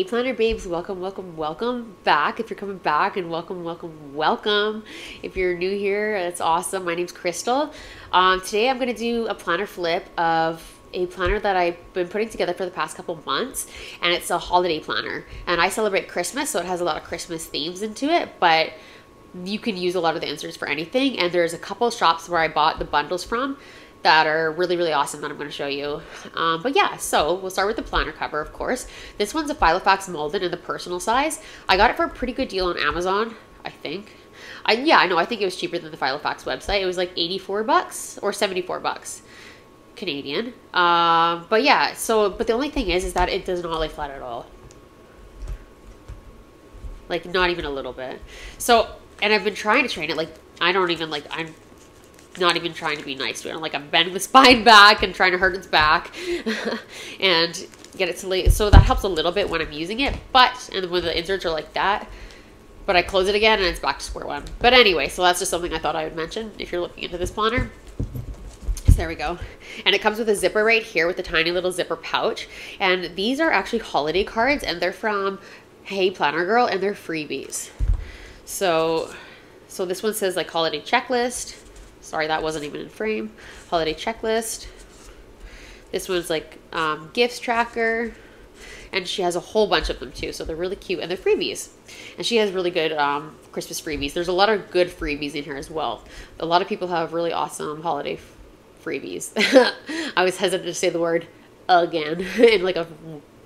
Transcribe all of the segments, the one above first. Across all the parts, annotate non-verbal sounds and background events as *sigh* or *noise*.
Hey Planner Babes, welcome, welcome, welcome back. If you're coming back, and welcome, welcome, welcome. If you're new here, that's awesome. My name's Crystal. Um, today I'm going to do a planner flip of a planner that I've been putting together for the past couple months, and it's a holiday planner. And I celebrate Christmas, so it has a lot of Christmas themes into it, but you can use a lot of the inserts for anything. And there's a couple shops where I bought the bundles from that are really, really awesome that I'm going to show you. Um, but yeah, so we'll start with the planner cover, of course. This one's a Filofax Malden in the personal size. I got it for a pretty good deal on Amazon, I think. I, yeah, I know. I think it was cheaper than the Filofax website. It was like 84 bucks or 74 bucks Canadian. Um, but yeah, so, but the only thing is, is that it does not lay flat at all. Like, not even a little bit. So, and I've been trying to train it. Like, I don't even, like, I'm not even trying to be nice to it. I'm like I'm bending the *laughs* spine back and trying to hurt its back *laughs* and get it to lay. So that helps a little bit when I'm using it. But and when the inserts are like that, but I close it again and it's back to square one. But anyway, so that's just something I thought I would mention if you're looking into this planner. So there we go. And it comes with a zipper right here with a tiny little zipper pouch. And these are actually holiday cards and they're from Hey Planner Girl and they're freebies. So so this one says like holiday checklist Sorry, that wasn't even in frame. Holiday checklist. This one's like um, gifts tracker. And she has a whole bunch of them too. So they're really cute. And they're freebies. And she has really good um, Christmas freebies. There's a lot of good freebies in here as well. A lot of people have really awesome holiday freebies. *laughs* I was hesitant to say the word again *laughs* in like a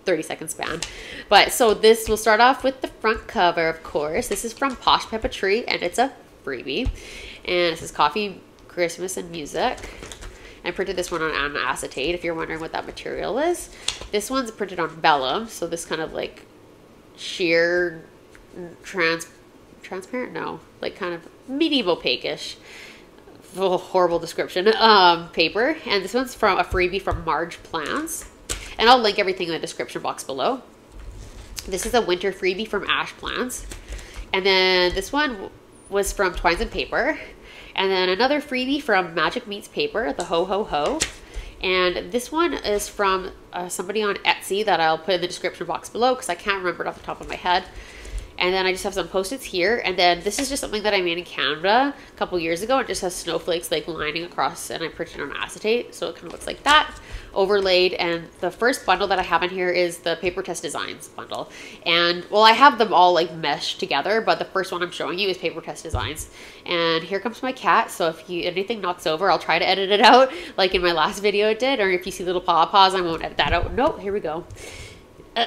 30 second span. But so this will start off with the front cover, of course. This is from Posh Papeterie and it's a freebie. And this is coffee Christmas and music. I printed this one on acetate if you're wondering what that material is. This one's printed on vellum, so this kind of like sheer trans transparent? No like kind of medieval opaque-ish oh, horrible description. Um paper. And this one's from a freebie from marge plans and i'll link everything in the description box below. This is a winter freebie from ash plans and then this one was from twines and paper and then another freebie from Magic Meets Paper, the Ho Ho Ho. And this one is from uh, somebody on Etsy that I'll put in the description box below because I can't remember it off the top of my head. And then I just have some post-its here. And then this is just something that I made in Canva a couple years ago. It just has snowflakes like lining across and I printed on acetate. So it kind of looks like that overlaid. And the first bundle that I have in here is the Paper Tess Designs bundle. And well, I have them all like meshed together, but the first one I'm showing you is Paper Tess Designs. And here comes my cat. So if you, anything knocks over, I'll try to edit it out *laughs* like in my last video it did. Or if you see little paw paws, I won't edit that out. Nope, here we go. Uh,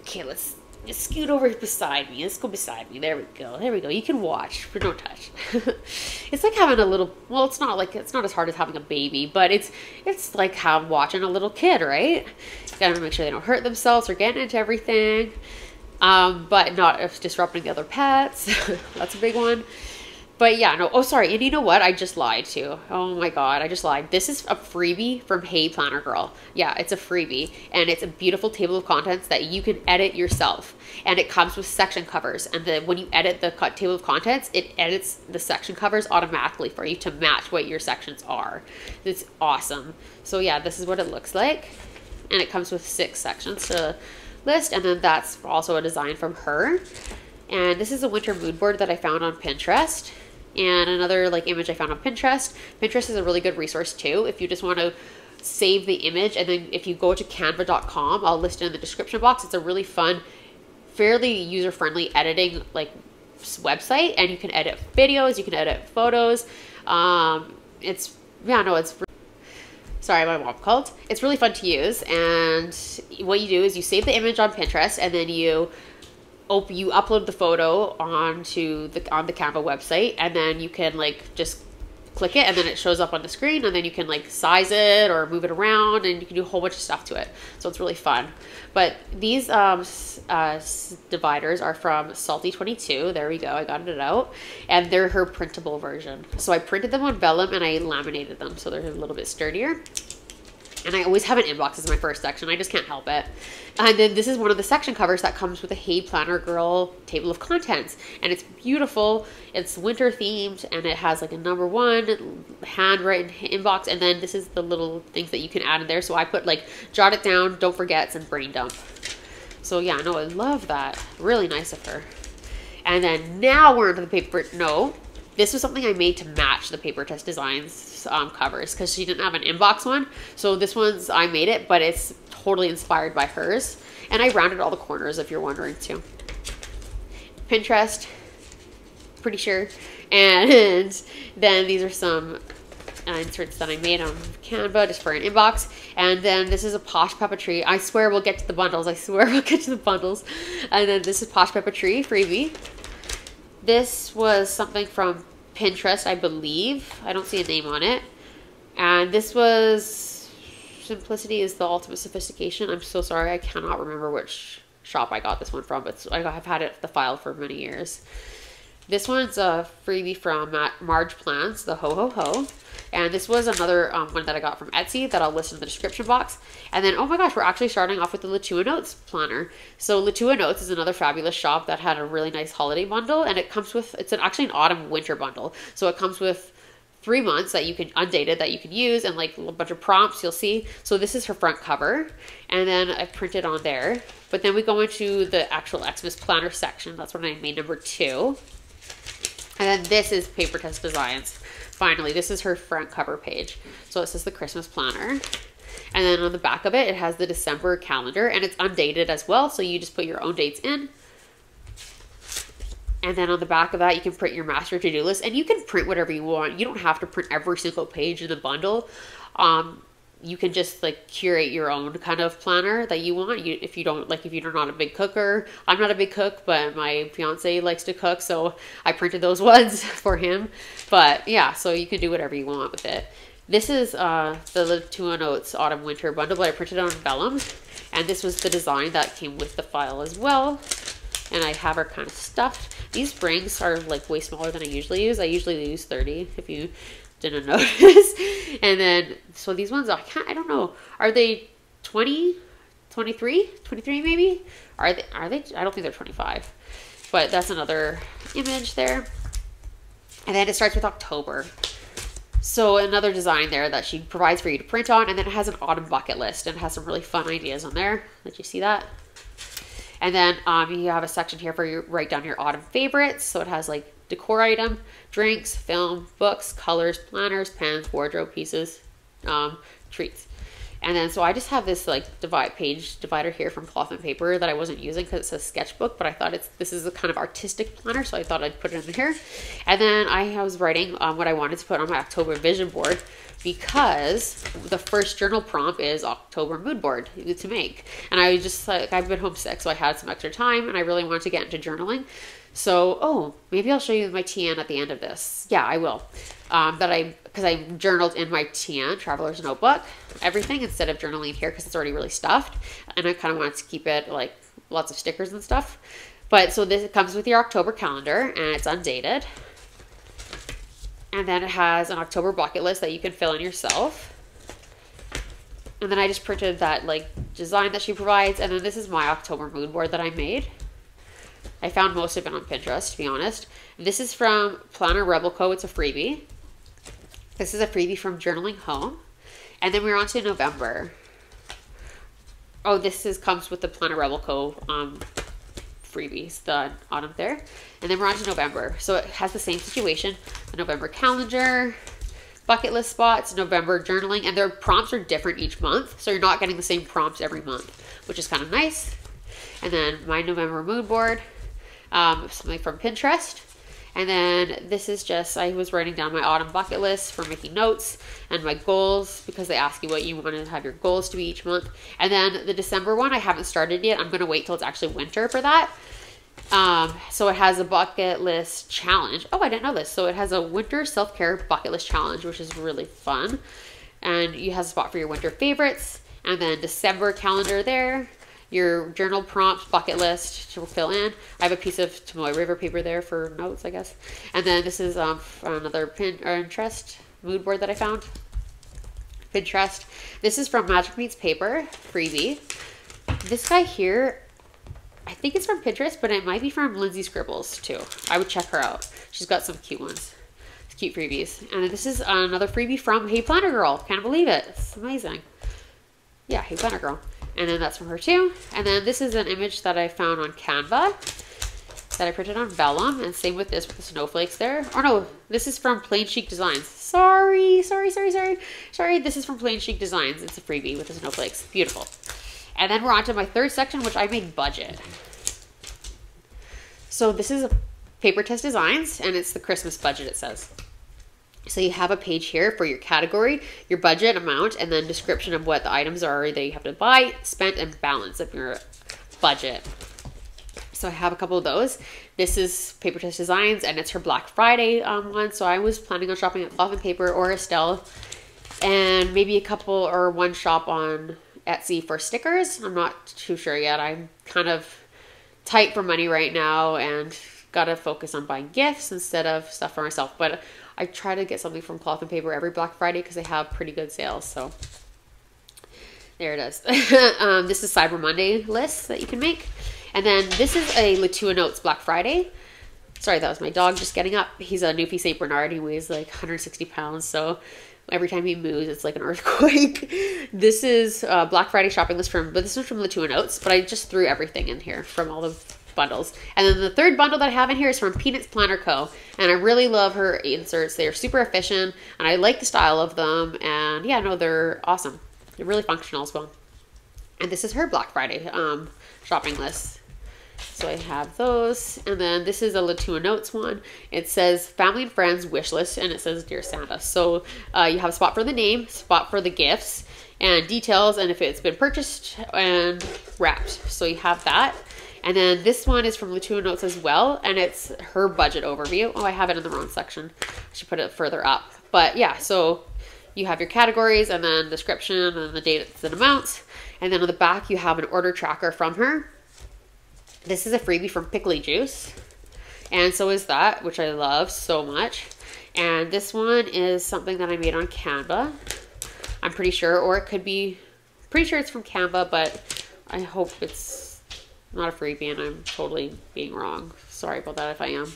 okay, let's just scoot over beside me. Let's go beside me. There we go. There we go. You can watch, but don't touch. *laughs* it's like having a little. Well, it's not like it's not as hard as having a baby, but it's it's like have watching a little kid, right? Gotta make sure they don't hurt themselves or get into everything, um, but not if disrupting the other pets. *laughs* That's a big one. But yeah, no. Oh, sorry. And you know what? I just lied too. Oh my god, I just lied. This is a freebie from Hey Planner Girl. Yeah, it's a freebie, and it's a beautiful table of contents that you can edit yourself. And it comes with section covers. And then when you edit the table of contents, it edits the section covers automatically for you to match what your sections are. It's awesome. So yeah, this is what it looks like, and it comes with six sections to list, and then that's also a design from her. And this is a winter mood board that I found on Pinterest and another like image I found on Pinterest. Pinterest is a really good resource too if you just want to save the image and then if you go to canva.com, I'll list it in the description box. It's a really fun, fairly user-friendly editing like website and you can edit videos, you can edit photos. Um, it's yeah, no, it's sorry, my mom called. It's really fun to use and what you do is you save the image on Pinterest and then you op- you upload the photo onto the on the Canva website, and then you can like just click it and then it shows up on the screen and then you can like size it or move it around and you can do a whole bunch of stuff to it. So it's really fun. But these um, uh, dividers are from salty 22 there we go. I got it out. And they're her printable version. So i printed them on vellum and i laminated them so they're a little bit sturdier and I always have an inbox as my first section. I just can't help it. And then this is one of the section covers that comes with a Hey Planner Girl table of contents. And it's beautiful. It's winter themed and it has like a number one handwritten inbox. And then this is the little things that you can add in there. So I put like jot it down, don't forget, and brain dump. So yeah, no, I love that. Really nice of her. And then now we're into the paper. No, this was something I made to match the Paper Tess Designs um, covers because she didn't have an inbox one. So this one's I made it, but it's totally inspired by hers. And I rounded all the corners if you're wondering too. Pinterest, pretty sure. And *laughs* then these are some uh, inserts that I made on Canva just for an inbox. And then this is a Posh Papeterie. I swear we'll get to the bundles. I swear *laughs* we'll get to the bundles. And then this is Posh Papeterie freebie. This was something from Pinterest, I believe. I don't see a name on it. And this was Simplicity is the ultimate sophistication. I'm so sorry. I cannot remember which shop I got this one from, but I've had it the file for many years. This one's a freebie from Marge Plans, the Ho Ho Ho. And this was another um, one that I got from Etsy that I'll list in the description box. And then, oh my gosh, we're actually starting off with the Latua Notes planner. So Latua Notes is another fabulous shop that had a really nice holiday bundle. And it comes with, it's an, actually an autumn winter bundle. So it comes with three months that you can undated that you can use and like a bunch of prompts you'll see so this is her front cover and then i printed on there but then we go into the actual xmas planner section that's what i made number two and then this is paper tess designs finally, this is her front cover page. So it says the Christmas planner. And then on the back of it, it has the December calendar and it's undated as well. So you just put your own dates in. And then on the back of that, you can print your master to do list and you can print whatever you want. You don't have to print every single page in the bundle. Um, you can just like curate your own kind of planner that you want. You if you don't like if you're not a big cooker, I'm not a big cook, but my fiance likes to cook, so I printed those *laughs* ones for him. But yeah, so you can do whatever you want with it. This is uh, the Latua Notes Autumn Winter bundle, but I printed on vellum, and this was the design that came with the file as well. And I have her kind of stuffed. These rings are like way smaller than I usually use. I usually use 30 if you didn't *laughs* notice. and then, so these ones, I can't, I don't know. Are they 20, 23, 23 maybe? Are they, are they, I don't think they're 25. But that's another image there. And then it starts with October. So another design there that she provides for you to print on. And then it has an autumn bucket list and has some really fun ideas on there. Did you see that? And then um, you have a section here for you write down your autumn favorites. So it has like decor item, drinks, film, books, colors, planners, pens, wardrobe pieces, um, treats. And then so I just have this like divide page divider here from cloth and paper that I wasn't using because it says sketchbook, but I thought it's this is a kind of artistic planner, so I thought I'd put it in here. And then I was writing um, what I wanted to put on my October vision board because the first journal prompt is October mood board to make. And I just like I've been homesick, so I had some extra time and I really wanted to get into journaling. So, oh, maybe I'll show you my TN at the end of this. Yeah, I will. Um, that I, because I journaled in my TN, Traveler's Notebook, everything instead of journaling here because it's already really stuffed. And I kind of wanted to keep it like lots of stickers and stuff. But so this comes with your October calendar and it's undated. And then it has an October bucket list that you can fill in yourself. And then I just printed that like design that she provides. And then this is my October mood board that I made. I found most of it on Pinterest, to be honest. This is from Planner Rebel Co. It's a freebie. This is a freebie from Journaling Home. And then we're on to November. Oh, this is comes with the Planner Rebel Co. Um, freebies, the autumn there. And then we're on to November. So it has the same situation. The November calendar, bucket list spots, November journaling, and their prompts are different each month. So you're not getting the same prompts every month, which is kind of nice. And then my November mood board um, something from Pinterest. And then this is just, I was writing down my autumn bucket list for making notes and my goals because they ask you what you want to have your goals to be each month. And then the December one, I haven't started yet. I'm going to wait till it's actually winter for that. Um, so it has a bucket list challenge. Oh, I didn't know this. So it has a winter self care bucket list challenge, which is really fun. And you have a spot for your winter favorites. And then December calendar there your journal prompts, bucket list to fill in. I have a piece of Tomoe River paper there for notes, I guess. And then this is um, another Pinterest mood board that I found. Pinterest. This is from Magic Meets Paper, freebie. This guy here, I think it's from Pinterest, but it might be from Lindsay Scribbles too. I would check her out. She's got some cute ones. cute freebies. And this is another freebie from Hey Planner Girl. Can't believe it. It's amazing. Yeah, Hey Planner Girl. And then that's from her too. And then this is an image that I found on Canva that I printed on vellum. And same with this with the snowflakes there. Or no, this is from Plain Chic Designs. Sorry, sorry, sorry, sorry. Sorry, this is from Plain Chic Designs. It's a freebie with the snowflakes. Beautiful. And then we're on to my third section, which I made budget. So this is a Paper Tess Designs, and it's the Christmas budget, it says. So you have a page here for your category, your budget amount, and then description of what the items are that you have to buy, spent, and balance of your budget. So I have a couple of those. This is Paper Tess Designs, and it's her Black Friday um, one. So I was planning on shopping at Cloth and Paper or Estelle, and maybe a couple or one shop on Etsy for stickers. I'm not too sure yet. I'm kind of tight for money right now, and gotta focus on buying gifts instead of stuff for myself. But I try to get something from Cloth and Paper every Black Friday because they have pretty good sales. So there it is. *laughs* um, this is Cyber Monday list that you can make. And then this is a Latua Notes Black Friday. Sorry, that was my dog just getting up. He's a Newfie St. Bernard. He weighs like 160 pounds. So every time he moves, it's like an *laughs* earthquake. this is a Black Friday shopping list from, but this is from Latua Notes. But I just threw everything in here from all the bundles. And then the third bundle that I have in here is from Peanuts Planner Co. And I really love her inserts. They are super efficient, and I like the style of them. And yeah, no, they're awesome. They're really functional as well. And this is her Black Friday um, shopping list. So I have those. And then this is a Latua Notes one. It says family and friends wish list and it says Dear Santa. So uh, you have a spot for the name, spot for the gifts, and details, and if it's been purchased and wrapped. So you have that. And then this one is from Latua Notes as well, and it's her budget overview. Oh, I have it in the wrong section. I should put it further up. But yeah, so you have your categories and then description and the dates and amounts. And then on the back, you have an order tracker from her. This is a freebie from Pickly Juice. And so is that, which I love so much. And this one is something that I made on Canva. I'm pretty sure, or it could be, pretty sure it's from Canva, but I hope it's not a freebie and I'm totally being wrong. Sorry about that if I am.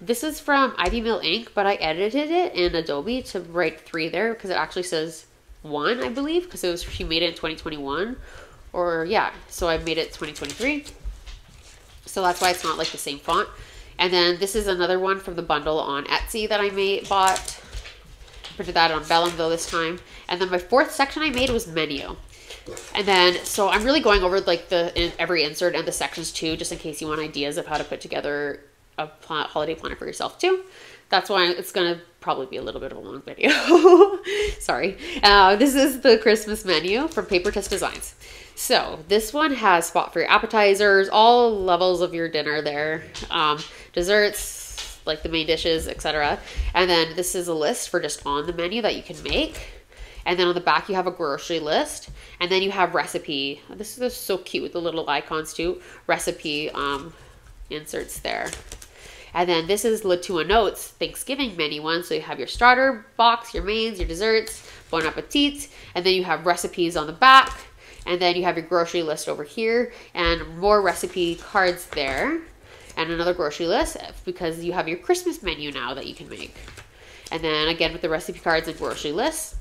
This is from Ivy Mill Ink, but I edited it in Adobe to write three there because it actually says one, I believe, because it was she made it in 2021. Or yeah, so I made it 2023. So that's why it's not like the same font. And then this is another one from the bundle on Etsy that I made, bought. Printed that on though this time. And then my fourth section I made was menu. And then, so I'm really going over like the in, every insert and the sections too, just in case you want ideas of how to put together a holiday planner for yourself too. That's why it's gonna probably be a little bit of a long video. *laughs* Sorry. Uh, this is the Christmas menu from Paper Tess Designs. So this one has spot for your appetizers, all levels of your dinner there, um, desserts, like the main dishes, etc. And then this is a list for just on the menu that you can make. And then on the back you have a grocery list, and then you have recipe. This is so cute with the little icons too. Recipe um, inserts there. And then this is Latua Notes Thanksgiving menu one. So you have your starter box, your mains, your desserts, bon appetit, and then you have recipes on the back and then you have your grocery list over here and more recipe cards there. And another grocery list because you have your Christmas menu now that you can make. And then again with the recipe cards and grocery lists.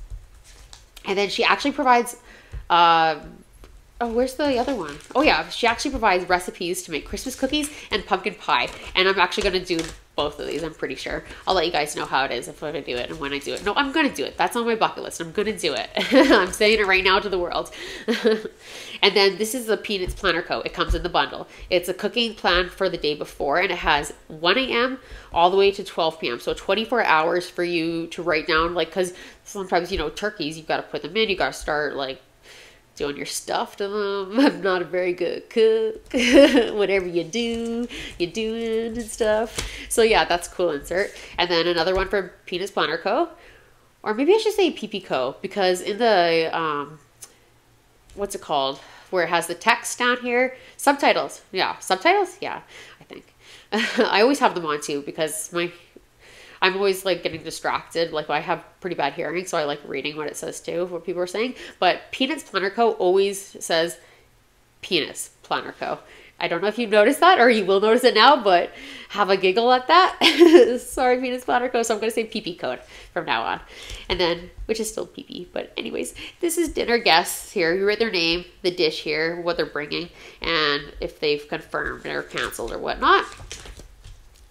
And then she actually provides uh, Oh, where's the other one? Oh yeah, she actually provides recipes to make Christmas cookies and pumpkin pie. And I'm actually going to do both of these, I'm pretty sure. I'll let you guys know how it is if I do it and when I do it. No, I'm going to do it. That's on my bucket list. I'm going to do it. *laughs* I'm saying it right now to the world. *laughs* and then this is the Peanuts Planner Co. It comes in the bundle. It's a cooking plan for the day before and it has 1 a.m. all the way to 12 p.m. So 24 hours for you to write down like cuz sometimes you know turkeys you've got to put them in, you got to start like doing your stuff to them. *laughs* I'm not a very good cook. *laughs* Whatever you do, you're doing and stuff. So yeah, that's cool insert. And then another one from Peanuts Planner Co. Or maybe I should say PP Co. Because in the um, what's it called? Where it has the text down here, subtitles. Yeah, subtitles. Yeah, I think. *laughs* I always have them on too because my I'm always like getting distracted. Like I have pretty bad hearing, so I like reading what it says too, what people are saying. But Peanuts Planner Co. always says penis Planner Co. I don't know if you noticed that or you will notice it now, but have a giggle at that. *laughs* Sorry, penis bladder code. So I'm going to say PP code from now on. And then, which is still PP. But, anyways, this is dinner guests here. You write their name, the dish here, what they're bringing, and if they've confirmed or canceled or whatnot.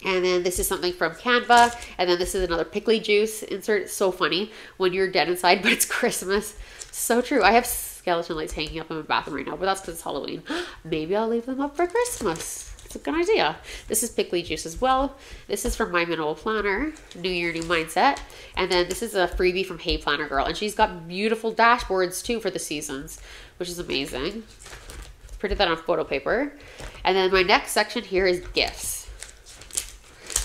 And then this is something from Canva. And then this is another pickly juice insert. It's so funny when you're dead inside, *laughs* but it's Christmas. So true. I have skeleton lights hanging up in my bathroom right now, but that's because it's Halloween. *gasps* Maybe I'll leave them up for Christmas. It's a good idea. This is pickly juice as well. This is from My Minimal Planner, New Year, New Mindset. And then this is a freebie from Hey Planner Girl. And she's got beautiful dashboards too for the seasons, which is amazing. Printed that on photo paper. And then my next section here is gifts.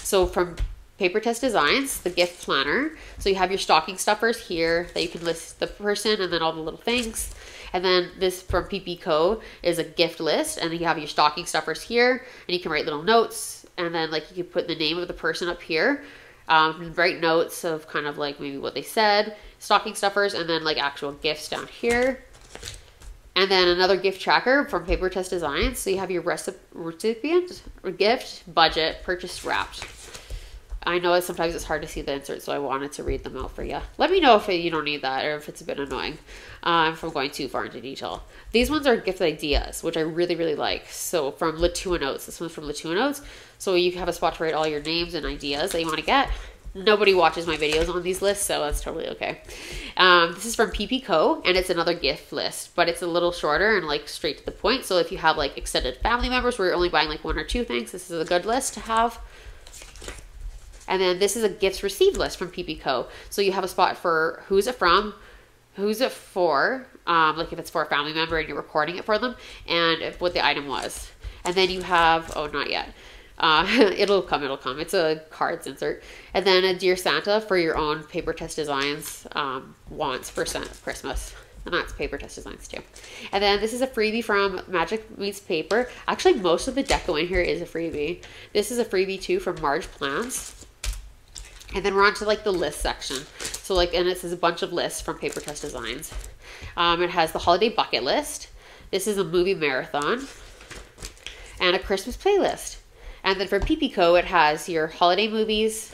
So from Paper Tess Designs, the gift planner. So you have your stocking stuffers here that you can list the person and then all the little things. And then this from PP Co is a gift list, and you have your stocking stuffers here, and you can write little notes, and then like you can put the name of the person up here. Um, write notes of kind of like maybe what they said, stocking stuffers, and then like actual gifts down here. And then another gift tracker from Paper Tess Designs. So you have your recipient, gift, budget, purchase, wrapped. I know sometimes it's hard to see the inserts, so I wanted to read them out for you. Let me know if you don't need that or if it's a bit annoying um, from going too far into detail. These ones are gift ideas, which I really, really like. So from Latua Notes, this one's from Latua Notes. So you have a spot to write all your names and ideas that you want to get. Nobody watches my videos on these lists, so that's totally okay. Um, this is from PP Co, and it's another gift list, but it's a little shorter and like straight to the point. So if you have like extended family members where you're only buying like one or two things, this is a good list to have. And then this is a gifts received list from PP Co. So you have a spot for who's it from, who's it for, um, like if it's for a family member and you're recording it for them, and what the item was. And then you have, oh, not yet. Uh, *laughs* it'll come, it'll come. It's a cards insert. And then a Dear Santa for your own Paper Tess Designs um, wants for Christmas. And that's Paper Tess Designs too. And then this is a freebie from Magic Meets Paper. Actually, most of the deco in here is a freebie. This is a freebie too from Marge Plans. And then we're on to like the list section. So like, and it says a bunch of lists from Paper Tess Designs. Um, it has the holiday bucket list. This is a movie marathon and a Christmas playlist. And then for PPCO, it has your holiday movies,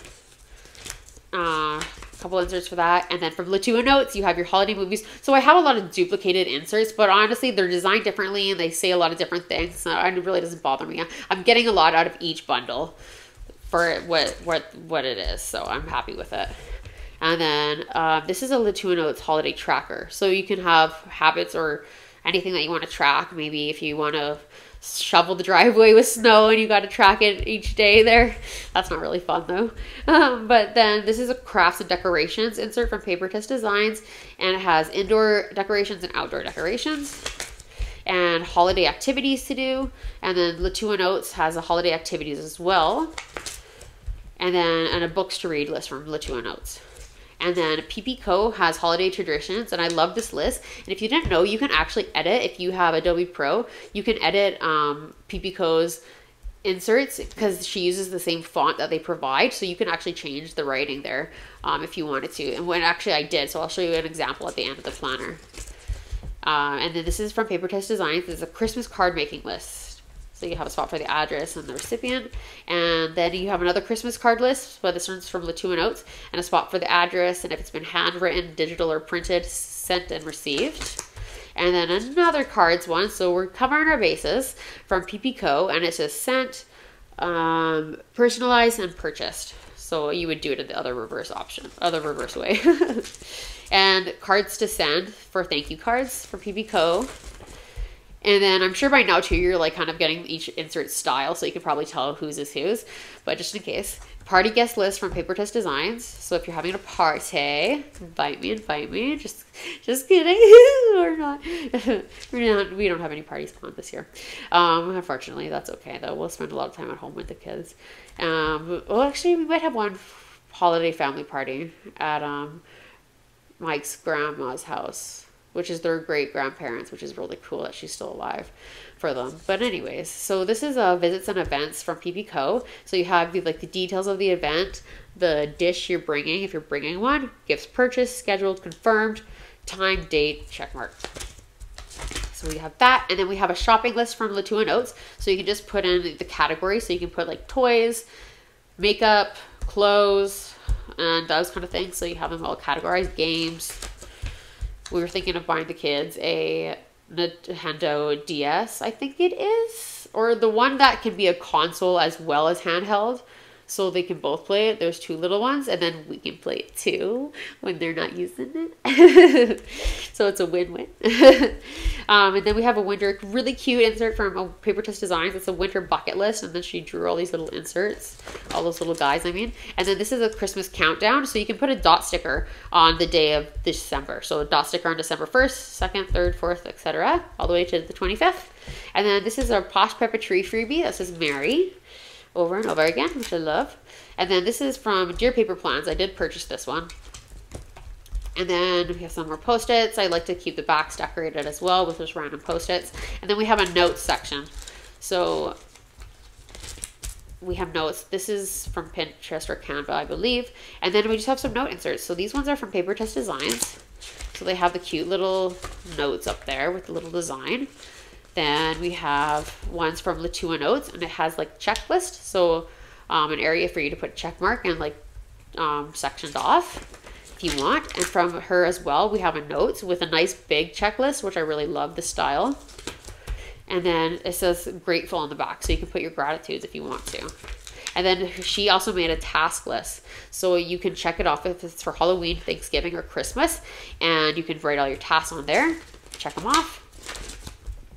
uh, a couple inserts for that. And then from Latua Notes, you have your holiday movies. So I have a lot of duplicated inserts, but honestly, they're designed differently and they say a lot of different things. So it really doesn't bother me. I'm getting a lot out of each bundle for what what what it is. So I'm happy with it. And then uh, this is a Latua Notes holiday tracker. So you can have habits or anything that you want to track. Maybe if you want to shovel the driveway with snow and you got to track it each day there. That's not really fun though. Um, but then this is a crafts and decorations insert from Paper Tess Designs and it has indoor decorations and outdoor decorations and holiday activities to do. And then Latua Notes has a holiday activities as well and then and a books to read list from Latua Notes. And then PP Co has holiday traditions, and I love this list. And if you didn't know, you can actually edit if you have Adobe Pro. You can edit um, PP Co's inserts because she uses the same font that they provide, so you can actually change the writing there um, if you wanted to. And when actually I did, so I'll show you an example at the end of the planner. Uh, and then this is from Paper Tess Designs. It's a Christmas card making list. So you have a spot for the address and the recipient. And then you have another Christmas card list, but this one's from Latua Notes, and a spot for the address and if it's been handwritten, digital, or printed, sent and received. And then another cards one. So we're covering our bases from PP Co. and it says sent, um, personalized, and purchased. So you would do it in the other reverse option, other reverse way. *laughs* and cards to send for thank you cards for PP Co. And then I'm sure by now too you're like kind of getting each insert style, so you can probably tell whose is whose. But just in case, party guest list from Paper Tess Designs. So if you're having a party, invite me, invite me. Just, just kidding. *laughs* We're not. *laughs* We're not. We don't have any parties planned this year. Um, unfortunately, that's okay though. We'll spend a lot of time at home with the kids. Um, well, actually, we might have one holiday family party at um Mike's grandma's house which is their great grandparents, which is really cool that she's still alive for them. But anyways, so this is uh, visits and events from PP Co. So you have the, like the details of the event, the dish you're bringing if you're bringing one, gifts purchased, scheduled, confirmed, time, date, check mark. So we have that, and then we have a shopping list from Latou and. So you can just put in the category. So you can put like toys, makeup, clothes, and those kind of things. So you have them all categorized. Games. We were thinking of buying the kids a Nintendo DS, I think it is, or the one that can be a console as well as handheld so they can both play it. There's two little ones, and then we can play it too when they're not using it. *laughs* so it's a win-win. *laughs* um, and then we have a winter, really cute insert from a Paper Tess Designs. It's a winter bucket list, and then she drew all these little inserts, all those little guys. I mean, and then this is a Christmas countdown, so you can put a dot sticker on the day of December. So a dot sticker on December first, second, third, fourth, etc., all the way to the 25th. And then this is our Posh Papeterie freebie that says Mary over and over again, which I love. And then this is from Dear Paper Plans. I did purchase this one. And then we have some more post-its. I like to keep the box decorated as well with those random post-its. And then we have a notes section. So we have notes. This is from Pinterest or Canva, I believe. And then we just have some note inserts. So these ones are from Paper Tess Designs. So they have the cute little notes up there with the little design. Then we have ones from Latua Notes, and it has like checklist, so um, an area for you to put check mark and like um, sections off if you want. And from her as well, we have a notes with a nice big checklist, which I really love the style. And then it says grateful on the back, so you can put your gratitudes if you want to. And then she also made a task list. So you can check it off if it's for Halloween, Thanksgiving, or Christmas. And you can write all your tasks on there, check them off.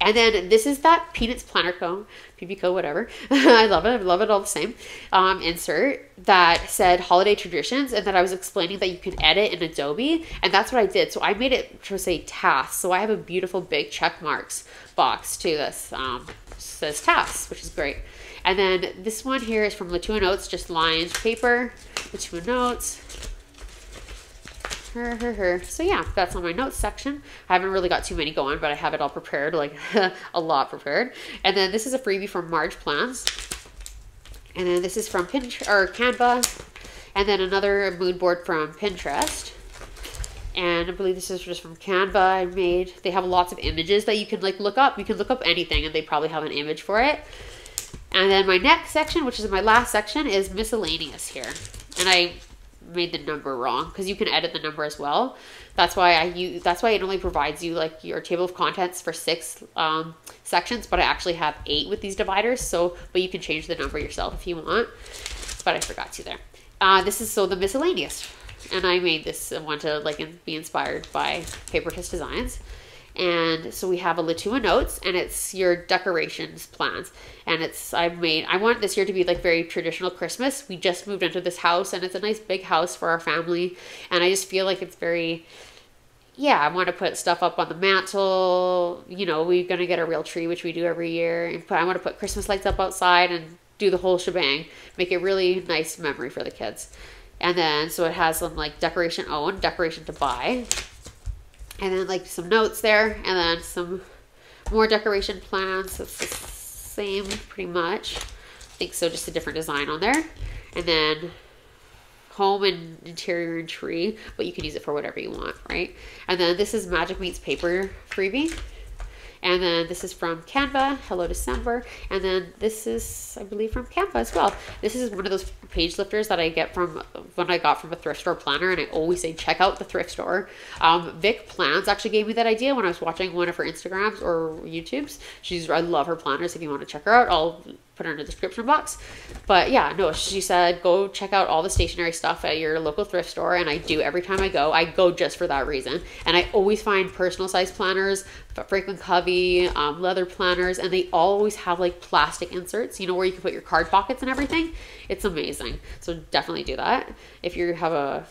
And then this is that Peanuts Planner Co, PPCO, whatever. *laughs* I love it. I love it all the same. Um, insert that said holiday traditions, and that I was explaining that you can edit in Adobe, and that's what I did. So I made it to say tasks. So I have a beautiful big check marks box to this. Um, says tasks, which is great. And then this one here is from Latua Notes, just lines paper. Latua Notes her, her, her. So yeah, that's on my notes section. I haven't really got too many going, but I have it all prepared, like *laughs* a lot prepared. And then this is a freebie from Marge Plans. And then this is from Pinterest or Canva. And then another mood board from Pinterest. And I believe this is just from Canva. I made. They have lots of images that you can like look up. You can look up anything, and they probably have an image for it. And then my next section, which is my last section, is miscellaneous here. And I made the number wrong because you can edit the number as well. That's why I use. That's why it only provides you like your table of contents for six um, sections, but I actually have eight with these dividers. So, but you can change the number yourself if you want. But I forgot to there. Uh, this is so the miscellaneous, and I made this. I want to like be inspired by Paper Tess Designs. And so we have a Latua notes and it's your decorations plans. And it's, I've made, I want this year to be like very traditional Christmas. We just moved into this house and it's a nice big house for our family. And I just feel like it's very, yeah, I want to put stuff up on the mantle. You know, we're going to get a real tree, which we do every year. And I want to put Christmas lights up outside and do the whole shebang. Make it really nice memory for the kids. And then, so it has some like decoration oh, own, decoration to buy and then like some notes there and then some more decoration plans. It's the same pretty much. I think so just a different design on there. And then home and interior and tree but you can use it for whatever you want right? And then this is magic meets paper freebie and then this is from Canva, Hello December. And then this is, I believe, from Canva as well. This is one of those page lifters that I get from when I got from a thrift store planner. And I always say, check out the thrift store. Um, Vic Plans actually gave me that idea when I was watching one of her Instagrams or YouTubes. She's, I love her planners. If you want to check her out, I'll put in the description box. But yeah, no, she said go check out all the stationery stuff at your local thrift store. And I do every time I go. I go just for that reason. And I always find personal size planners, Franklin Covey, um, leather planners, and they always have like plastic inserts, you know, where you can put your card pockets and everything. It's amazing. So definitely do that. If you have a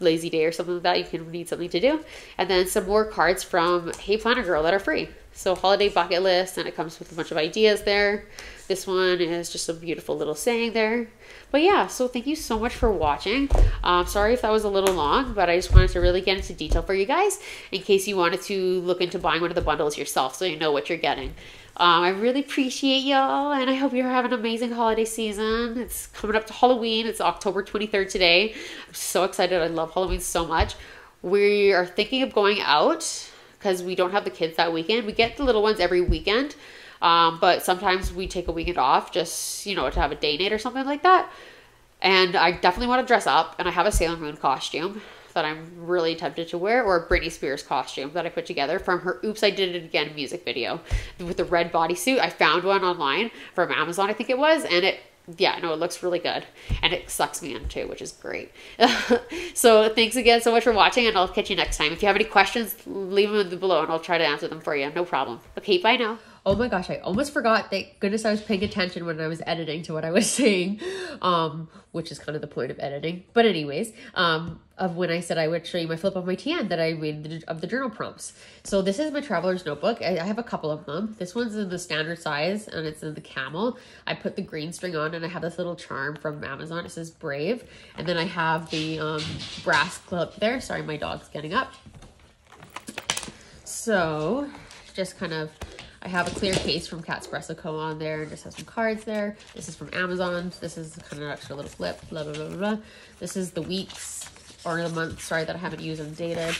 lazy day or something like that, you can need something to do. And then some more cards from Hey Planner Girl that are free. So holiday bucket list, and it comes with a bunch of ideas there. This one is just a beautiful little saying there. But yeah, so thank you so much for watching. Um, sorry if that was a little long, but I just wanted to really get into detail for you guys in case you wanted to look into buying one of the bundles yourself so you know what you're getting. Um, I really appreciate y'all, and I hope you're having an amazing holiday season. It's coming up to Halloween. It's October 23rd today. I'm so excited. I love Halloween so much. We are thinking of going out because we don't have the kids that weekend. We get the little ones every weekend, um, but sometimes we take a weekend off just, you know, to have a day night or something like that. And I definitely want to dress up, and I have a Sailor Moon costume that I'm really tempted to wear, or a Britney Spears costume that I put together from her Oops, I Did It Again music video with the red bodysuit. I found one online from Amazon, I think it was, and it yeah, no, it looks really good. And it sucks me in too, which is great. *laughs* so thanks again so much for watching, and I'll catch you next time. If you have any questions, leave them below, and I'll try to answer them for you. No problem. Okay, bye now. Oh my gosh, I almost forgot. Thank goodness I was paying attention when I was editing to what I was *laughs* saying, um, which is kind of the point of editing. But anyways, um, of when I said I would show you my flip of my TN that I made of the journal prompts. So this is my traveler's notebook. I, have a couple of them. This one's in the standard size and it's in the camel. I put the green string on and I have this little charm from Amazon. It says brave. And then I have the um, brass clip there. Sorry, my dog's getting up. So just kind of I have a clear case from Catspresso Co. on there and just have some cards there. This is from Amazon. This is kind of an extra little flip, blah, blah, blah, blah. This is the weeks or the month, sorry, that I haven't used and dated.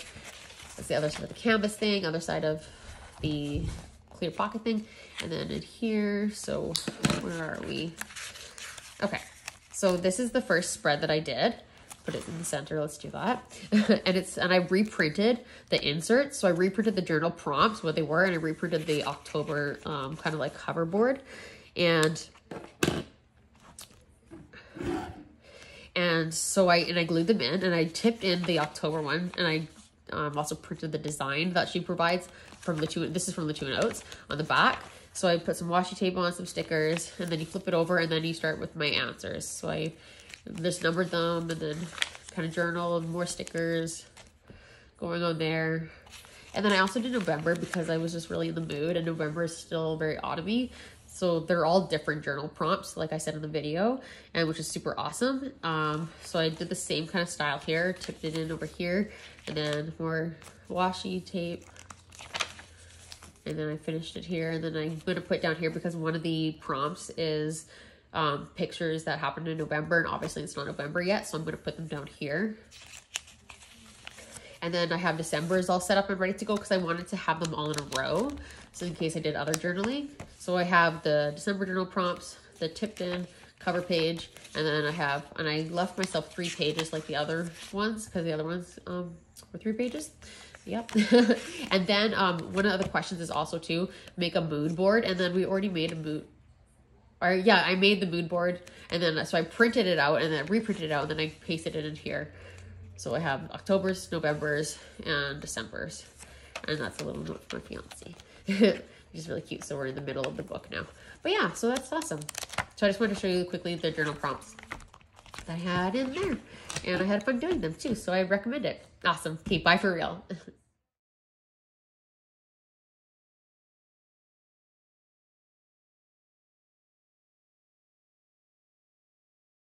That's the other side of the canvas thing, other side of the clear pocket thing. And then in here, so where are we? Okay, so this is the first spread that I did put it in the center. Let's do that. *laughs* and it's and I reprinted the inserts. So I reprinted the journal prompts, what they were, and I reprinted the October um, kind of like hoverboard. And and so I and I glued them in and I tipped in the October one and I um, also printed the design that she provides from the two this is from the two notes on the back. So I put some washi tape on some stickers and then you flip it over and then you start with my answers. So I just numbered them and then kind of journal more stickers going on there. And then I also did November because I was just really in the mood and November is still very autumny. So they're all different journal prompts, like I said in the video, and which is super awesome. Um, so I did the same kind of style here, tipped it in over here, and then more washi tape. And then I finished it here, and then I'm going to put down here because one of the prompts is um, pictures that happened in November, and obviously it's not November yet, so I'm going to put them down here. And then I have December's all set up and ready to go because I wanted to have them all in a row. So in case I did other journaling. So I have the December journal prompts, the tipped in cover page, and then I have, and I left myself three pages like the other ones because the other ones um, were three pages. Yep. *laughs* and then um, one of the questions is also to make a mood board. And then we already made a mood, or yeah, I made the mood board and then so I printed it out and then reprinted it out and then I pasted it in here. So I have October's, November's, and December's. And that's a little note for my fiance. Which is *laughs* really cute. So we're in the middle of the book now. But yeah, so that's awesome. So I just wanted to show you quickly the journal prompts that I had in there. And I had fun doing them too. So I recommend it. Awesome. Okay, bye for real. *laughs*